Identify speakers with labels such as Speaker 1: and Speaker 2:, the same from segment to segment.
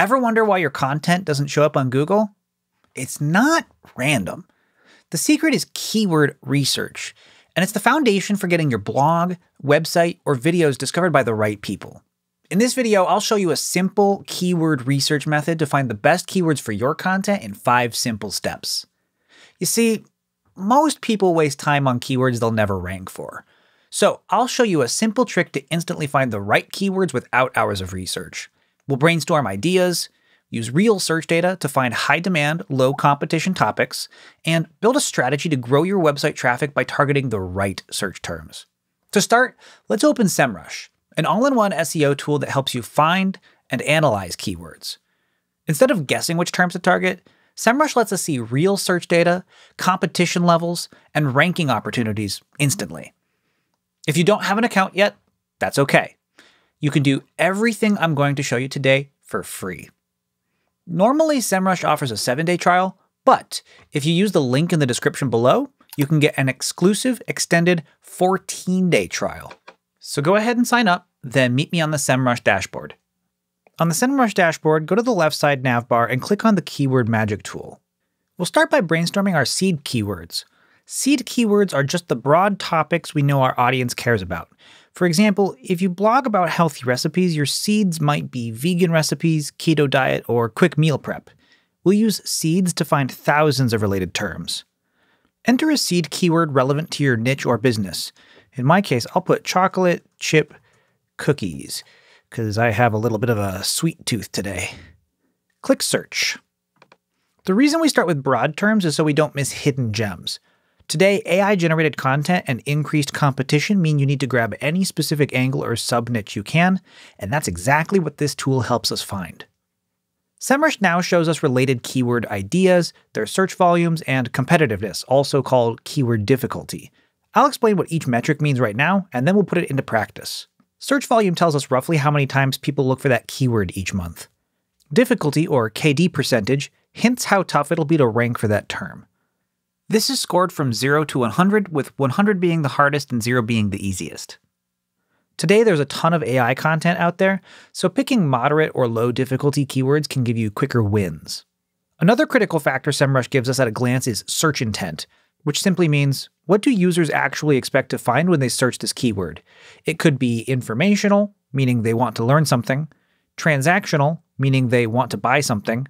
Speaker 1: Ever wonder why your content doesn't show up on Google? It's not random. The secret is keyword research, and it's the foundation for getting your blog, website, or videos discovered by the right people. In this video, I'll show you a simple keyword research method to find the best keywords for your content in five simple steps. You see, most people waste time on keywords they'll never rank for. So I'll show you a simple trick to instantly find the right keywords without hours of research. We'll brainstorm ideas, use real search data to find high demand, low competition topics, and build a strategy to grow your website traffic by targeting the right search terms. To start, let's open SEMrush, an all in one SEO tool that helps you find and analyze keywords. Instead of guessing which terms to target, SEMrush lets us see real search data, competition levels, and ranking opportunities instantly. If you don't have an account yet, that's okay you can do everything I'm going to show you today for free. Normally, SEMrush offers a seven day trial, but if you use the link in the description below, you can get an exclusive extended 14 day trial. So go ahead and sign up, then meet me on the SEMrush dashboard. On the SEMrush dashboard, go to the left side navbar and click on the Keyword Magic tool. We'll start by brainstorming our seed keywords. Seed keywords are just the broad topics we know our audience cares about. For example, if you blog about healthy recipes, your seeds might be vegan recipes, keto diet, or quick meal prep. We'll use seeds to find thousands of related terms. Enter a seed keyword relevant to your niche or business. In my case, I'll put chocolate chip cookies, because I have a little bit of a sweet tooth today. Click search. The reason we start with broad terms is so we don't miss hidden gems. Today, AI generated content and increased competition mean you need to grab any specific angle or sub niche you can, and that's exactly what this tool helps us find. SEMrush now shows us related keyword ideas, their search volumes, and competitiveness, also called keyword difficulty. I'll explain what each metric means right now, and then we'll put it into practice. Search volume tells us roughly how many times people look for that keyword each month. Difficulty, or KD percentage, hints how tough it'll be to rank for that term. This is scored from 0 to 100, with 100 being the hardest and 0 being the easiest. Today, there's a ton of AI content out there, so picking moderate or low difficulty keywords can give you quicker wins. Another critical factor SEMrush gives us at a glance is search intent, which simply means what do users actually expect to find when they search this keyword? It could be informational, meaning they want to learn something, transactional, meaning they want to buy something,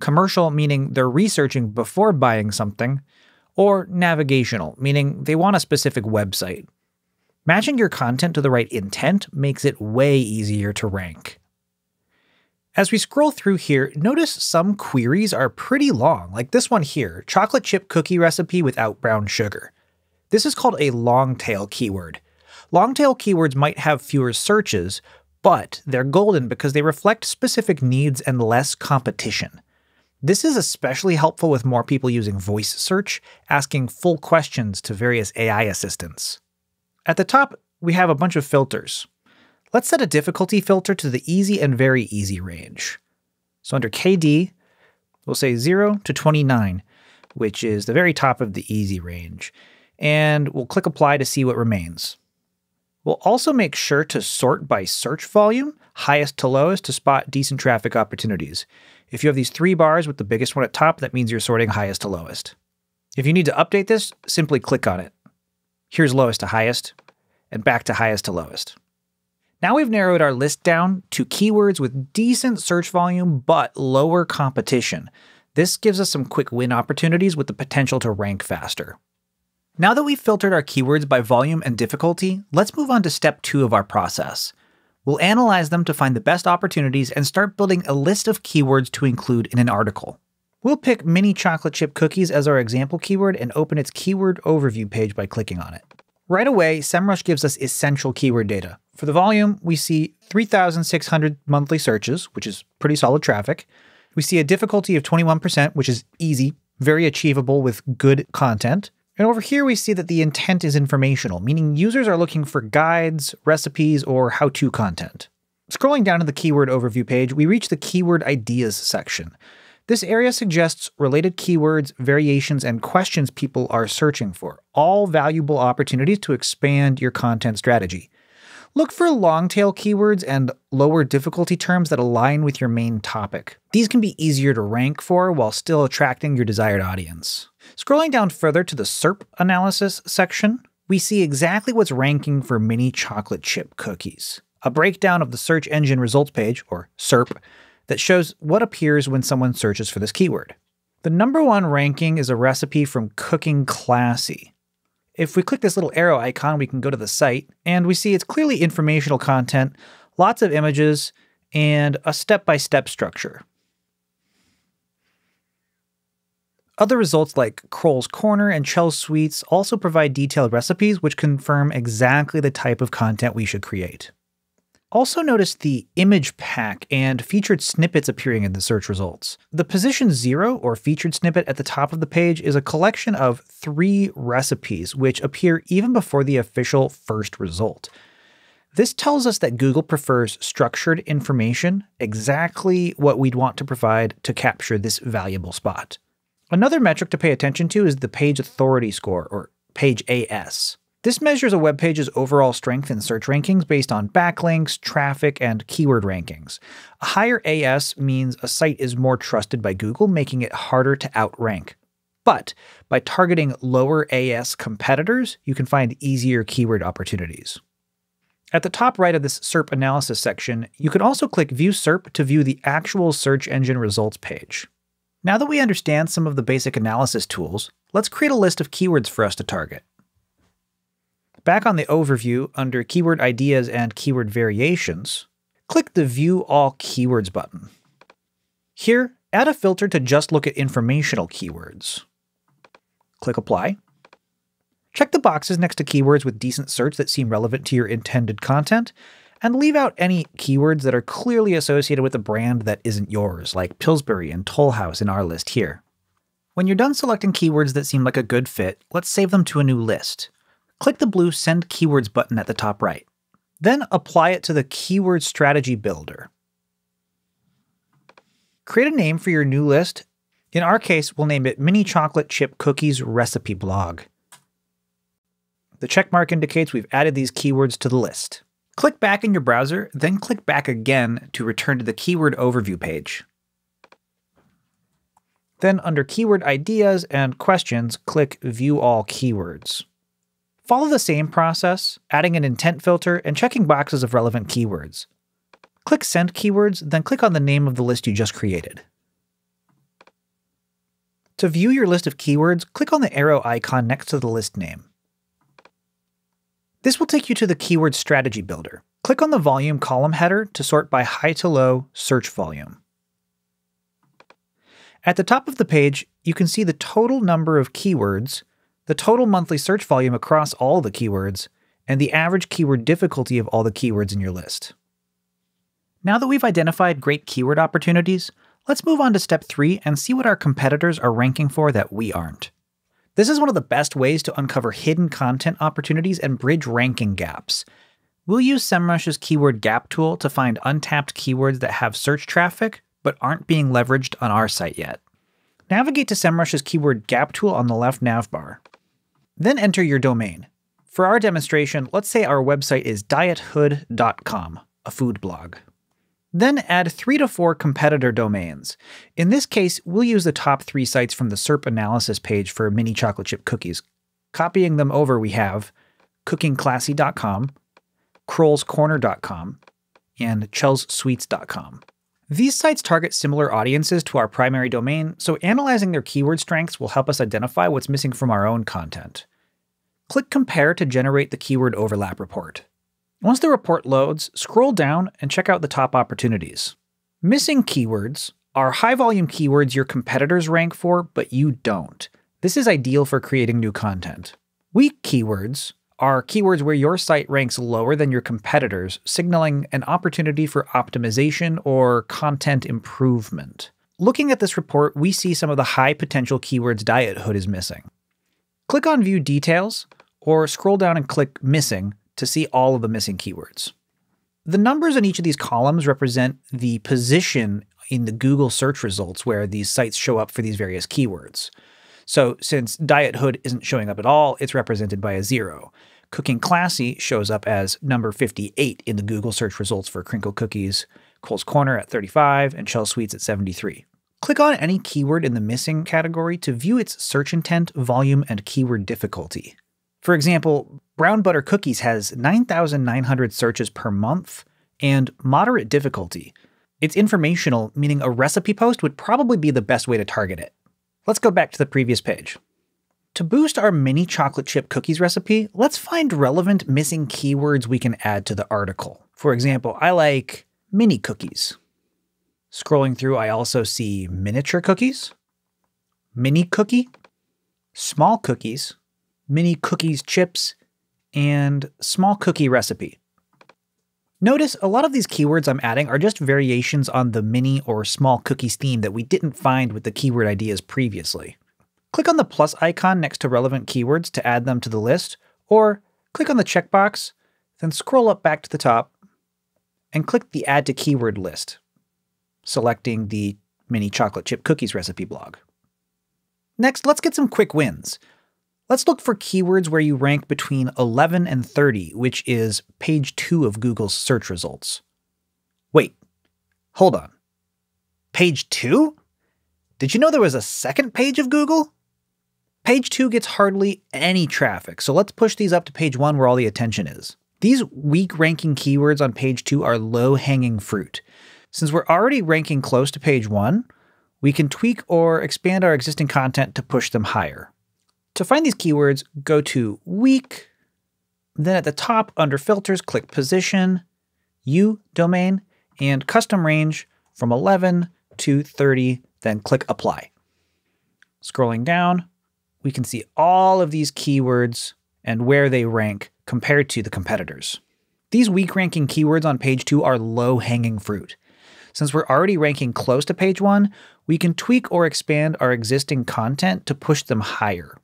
Speaker 1: commercial, meaning they're researching before buying something, or navigational, meaning they want a specific website. Matching your content to the right intent makes it way easier to rank. As we scroll through here, notice some queries are pretty long, like this one here, chocolate chip cookie recipe without brown sugar. This is called a long tail keyword. Long tail keywords might have fewer searches, but they're golden because they reflect specific needs and less competition. This is especially helpful with more people using voice search, asking full questions to various AI assistants. At the top, we have a bunch of filters. Let's set a difficulty filter to the easy and very easy range. So under KD, we'll say 0 to 29, which is the very top of the easy range. And we'll click apply to see what remains. We'll also make sure to sort by search volume, highest to lowest, to spot decent traffic opportunities. If you have these three bars with the biggest one at top, that means you're sorting highest to lowest. If you need to update this, simply click on it. Here's lowest to highest, and back to highest to lowest. Now we've narrowed our list down to keywords with decent search volume but lower competition. This gives us some quick win opportunities with the potential to rank faster. Now that we've filtered our keywords by volume and difficulty, let's move on to step two of our process. We'll analyze them to find the best opportunities and start building a list of keywords to include in an article. We'll pick mini chocolate chip cookies as our example keyword and open its keyword overview page by clicking on it. Right away, SEMrush gives us essential keyword data. For the volume, we see 3,600 monthly searches, which is pretty solid traffic. We see a difficulty of 21%, which is easy, very achievable with good content. And over here, we see that the intent is informational, meaning users are looking for guides, recipes, or how to content. Scrolling down to the keyword overview page, we reach the keyword ideas section. This area suggests related keywords, variations, and questions people are searching for, all valuable opportunities to expand your content strategy. Look for long tail keywords and lower difficulty terms that align with your main topic. These can be easier to rank for while still attracting your desired audience. Scrolling down further to the SERP analysis section, we see exactly what's ranking for mini chocolate chip cookies. A breakdown of the search engine results page, or SERP, that shows what appears when someone searches for this keyword. The number one ranking is a recipe from Cooking Classy. If we click this little arrow icon, we can go to the site, and we see it's clearly informational content, lots of images, and a step-by-step -step structure. Other results like Kroll's Korner and Chell's Sweets also provide detailed recipes which confirm exactly the type of content we should create. Also notice the image pack and featured snippets appearing in the search results. The position zero or featured snippet at the top of the page is a collection of three recipes which appear even before the official first result. This tells us that Google prefers structured information, exactly what we'd want to provide to capture this valuable spot. Another metric to pay attention to is the page authority score, or page AS. This measures a web page's overall strength in search rankings based on backlinks, traffic, and keyword rankings. A higher AS means a site is more trusted by Google, making it harder to outrank. But by targeting lower AS competitors, you can find easier keyword opportunities. At the top right of this SERP analysis section, you can also click View SERP to view the actual search engine results page. Now that we understand some of the basic analysis tools, let's create a list of keywords for us to target. Back on the overview, under Keyword Ideas and Keyword Variations, click the View All Keywords button. Here, add a filter to just look at informational keywords. Click Apply. Check the boxes next to keywords with decent search that seem relevant to your intended content, and leave out any keywords that are clearly associated with a brand that isn't yours, like Pillsbury and Toll House in our list here. When you're done selecting keywords that seem like a good fit, let's save them to a new list click the blue Send Keywords button at the top right. Then apply it to the Keyword Strategy Builder. Create a name for your new list. In our case, we'll name it Mini Chocolate Chip Cookies Recipe Blog. The checkmark indicates we've added these keywords to the list. Click back in your browser, then click back again to return to the keyword overview page. Then under Keyword Ideas and Questions, click View All Keywords. Follow the same process, adding an intent filter and checking boxes of relevant keywords. Click Send Keywords, then click on the name of the list you just created. To view your list of keywords, click on the arrow icon next to the list name. This will take you to the Keyword Strategy Builder. Click on the volume column header to sort by high to low search volume. At the top of the page, you can see the total number of keywords the total monthly search volume across all the keywords, and the average keyword difficulty of all the keywords in your list. Now that we've identified great keyword opportunities, let's move on to step three and see what our competitors are ranking for that we aren't. This is one of the best ways to uncover hidden content opportunities and bridge ranking gaps. We'll use SEMrush's keyword gap tool to find untapped keywords that have search traffic but aren't being leveraged on our site yet. Navigate to SEMrush's keyword gap tool on the left navbar. Then enter your domain. For our demonstration, let's say our website is diethood.com, a food blog. Then add three to four competitor domains. In this case, we'll use the top three sites from the SERP analysis page for mini chocolate chip cookies. Copying them over, we have cookingclassy.com, krollskorner.com, and chelsweets.com. These sites target similar audiences to our primary domain, so analyzing their keyword strengths will help us identify what's missing from our own content. Click Compare to generate the keyword overlap report. Once the report loads, scroll down and check out the top opportunities. Missing keywords are high volume keywords your competitors rank for, but you don't. This is ideal for creating new content. Weak keywords are keywords where your site ranks lower than your competitors, signaling an opportunity for optimization or content improvement. Looking at this report, we see some of the high potential keywords Diethood is missing. Click on View Details, or scroll down and click Missing to see all of the missing keywords. The numbers in each of these columns represent the position in the Google search results where these sites show up for these various keywords. So since Diethood isn't showing up at all, it's represented by a zero. Cooking Classy shows up as number 58 in the Google search results for crinkle cookies, Cole's Corner at 35, and Shell Sweets at 73. Click on any keyword in the missing category to view its search intent, volume, and keyword difficulty. For example, brown butter cookies has 9,900 searches per month and moderate difficulty. It's informational, meaning a recipe post would probably be the best way to target it. Let's go back to the previous page. To boost our mini chocolate chip cookies recipe, let's find relevant missing keywords we can add to the article. For example, I like mini cookies. Scrolling through, I also see miniature cookies, mini cookie, small cookies, mini cookies chips, and small cookie recipe. Notice a lot of these keywords I'm adding are just variations on the mini or small cookies theme that we didn't find with the keyword ideas previously. Click on the plus icon next to relevant keywords to add them to the list, or click on the checkbox, then scroll up back to the top, and click the Add to Keyword list, selecting the mini chocolate chip cookies recipe blog. Next, let's get some quick wins. Let's look for keywords where you rank between 11 and 30, which is page 2 of Google's search results. Wait, hold on. Page 2? Did you know there was a second page of Google? Page 2 gets hardly any traffic, so let's push these up to page 1 where all the attention is. These weak ranking keywords on page 2 are low hanging fruit. Since we're already ranking close to page 1, we can tweak or expand our existing content to push them higher. To find these keywords, go to Weak, then at the top under Filters, click Position, U domain, and Custom Range from 11 to 30, then click Apply. Scrolling down, we can see all of these keywords and where they rank compared to the competitors. These weak ranking keywords on page 2 are low hanging fruit. Since we're already ranking close to page 1, we can tweak or expand our existing content to push them higher.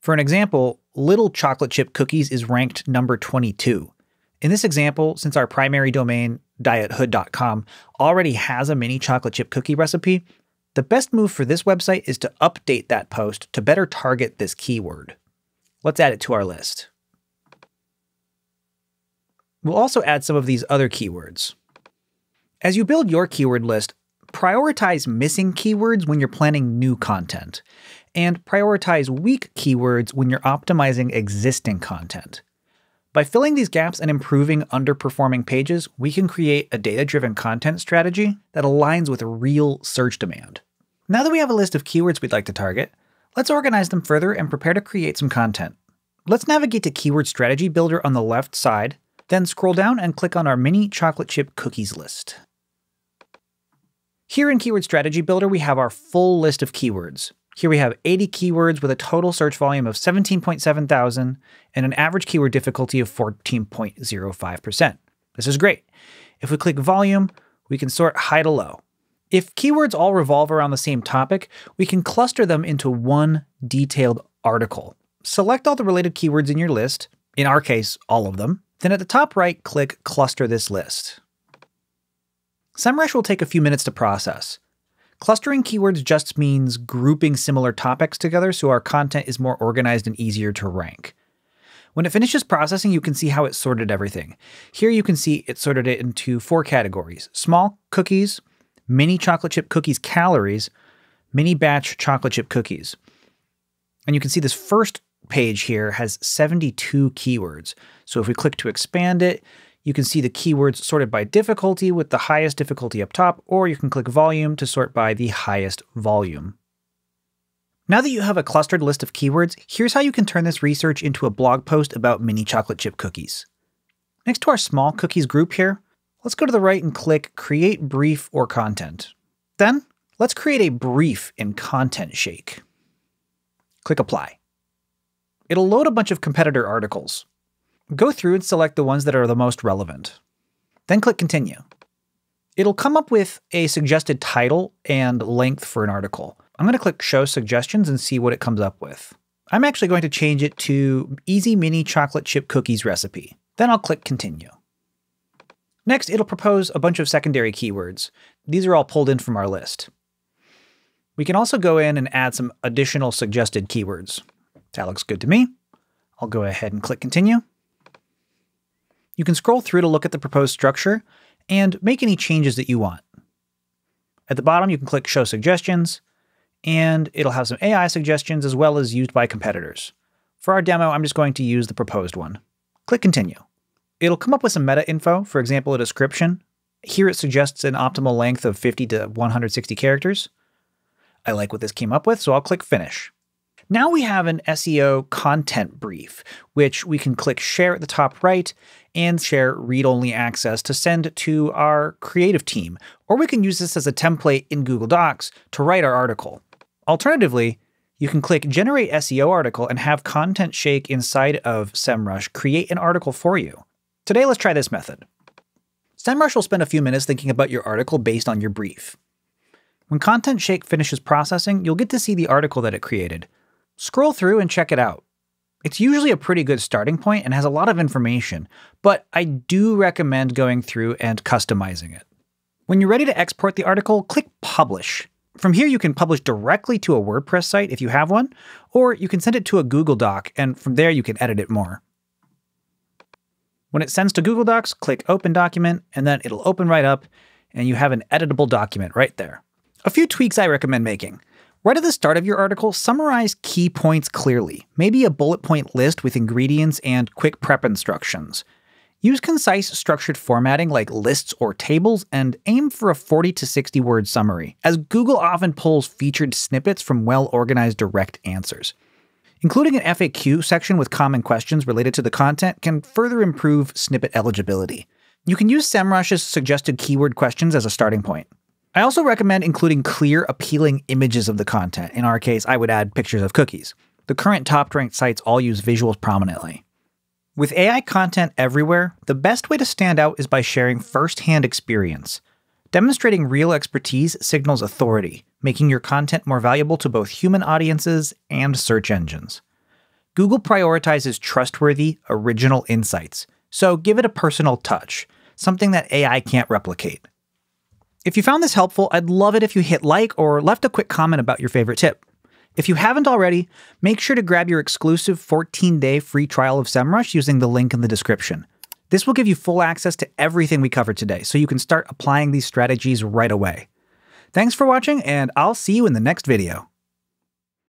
Speaker 1: For an example, Little Chocolate Chip Cookies is ranked number 22. In this example, since our primary domain, diethood.com, already has a mini chocolate chip cookie recipe, the best move for this website is to update that post to better target this keyword. Let's add it to our list. We'll also add some of these other keywords. As you build your keyword list, prioritize missing keywords when you're planning new content and prioritize weak keywords when you're optimizing existing content. By filling these gaps and improving underperforming pages, we can create a data driven content strategy that aligns with real search demand. Now that we have a list of keywords we'd like to target, let's organize them further and prepare to create some content. Let's navigate to Keyword Strategy Builder on the left side, then scroll down and click on our mini chocolate chip cookies list. Here in Keyword Strategy Builder, we have our full list of keywords. Here we have 80 keywords with a total search volume of 17.7 thousand and an average keyword difficulty of 14.05%. This is great. If we click volume, we can sort high to low. If keywords all revolve around the same topic, we can cluster them into one detailed article. Select all the related keywords in your list, in our case, all of them. Then at the top right, click Cluster this list. SEMrush will take a few minutes to process. Clustering keywords just means grouping similar topics together so our content is more organized and easier to rank. When it finishes processing, you can see how it sorted everything. Here you can see it sorted it into four categories small cookies, mini chocolate chip cookies calories, mini batch chocolate chip cookies. And you can see this first page here has 72 keywords. So if we click to expand it, you can see the keywords sorted by difficulty with the highest difficulty up top, or you can click volume to sort by the highest volume. Now that you have a clustered list of keywords, here's how you can turn this research into a blog post about mini chocolate chip cookies. Next to our small cookies group here, let's go to the right and click Create Brief or Content. Then, let's create a brief in ContentShake. Click Apply. It'll load a bunch of competitor articles. Go through and select the ones that are the most relevant. Then click Continue. It'll come up with a suggested title and length for an article. I'm going to click Show Suggestions and see what it comes up with. I'm actually going to change it to Easy Mini Chocolate Chip Cookies Recipe. Then I'll click Continue. Next, it'll propose a bunch of secondary keywords. These are all pulled in from our list. We can also go in and add some additional suggested keywords. That looks good to me. I'll go ahead and click Continue. You can scroll through to look at the proposed structure and make any changes that you want. At the bottom, you can click Show Suggestions, and it'll have some AI suggestions as well as used by competitors. For our demo, I'm just going to use the proposed one. Click Continue. It'll come up with some meta info, for example, a description. Here it suggests an optimal length of 50 to 160 characters. I like what this came up with, so I'll click Finish. Now we have an SEO content brief, which we can click Share at the top right and share read-only access to send to our creative team, or we can use this as a template in Google Docs to write our article. Alternatively, you can click Generate SEO Article and have ContentShake inside of SEMrush create an article for you. Today, let's try this method. SEMrush will spend a few minutes thinking about your article based on your brief. When ContentShake finishes processing, you'll get to see the article that it created. Scroll through and check it out. It's usually a pretty good starting point and has a lot of information, but I do recommend going through and customizing it. When you're ready to export the article, click Publish. From here, you can publish directly to a WordPress site if you have one, or you can send it to a Google Doc, and from there you can edit it more. When it sends to Google Docs, click Open Document, and then it'll open right up, and you have an editable document right there. A few tweaks I recommend making. Right at the start of your article, summarize key points clearly, maybe a bullet point list with ingredients and quick prep instructions. Use concise, structured formatting like lists or tables, and aim for a 40 to 60 word summary, as Google often pulls featured snippets from well organized direct answers. Including an FAQ section with common questions related to the content can further improve snippet eligibility. You can use SEMrush's suggested keyword questions as a starting point. I also recommend including clear, appealing images of the content. In our case, I would add pictures of cookies. The current top ranked sites all use visuals prominently. With AI content everywhere, the best way to stand out is by sharing first-hand experience. Demonstrating real expertise signals authority, making your content more valuable to both human audiences and search engines. Google prioritizes trustworthy, original insights, so give it a personal touch, something that AI can't replicate. If you found this helpful, I'd love it if you hit like or left a quick comment about your favorite tip. If you haven't already, make sure to grab your exclusive 14 day free trial of SEMrush using the link in the description. This will give you full access to everything we covered today, so you can start applying these strategies right away. Thanks for watching, and I'll see you in the next video.